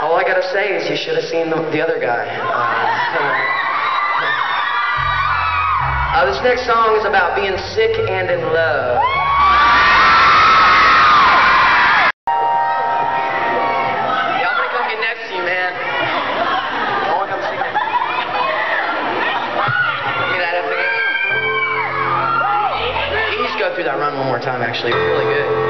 All I gotta say is you should have seen the, the other guy. Uh, uh, this next song is about being sick and in love. through that run one more time actually, really good.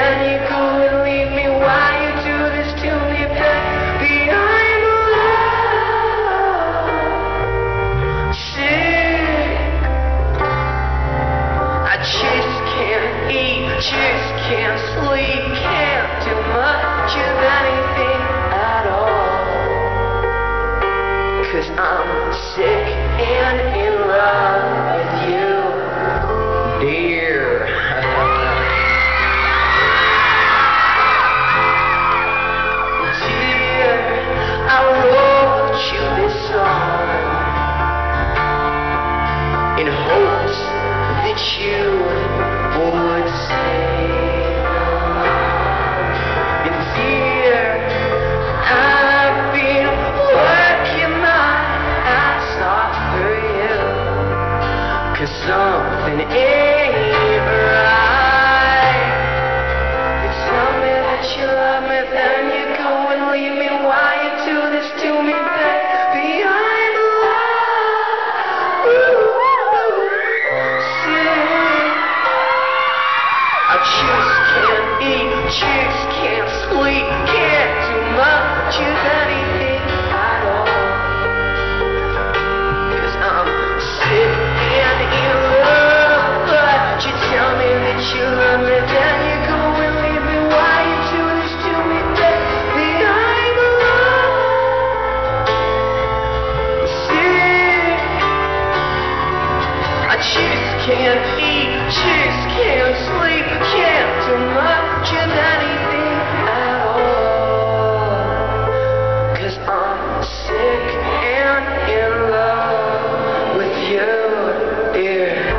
Eat, just can't sleep, can't do much of anything. can't eat, can't sleep, can't do much of anything at all. Cause I'm sick and in love with you, dear.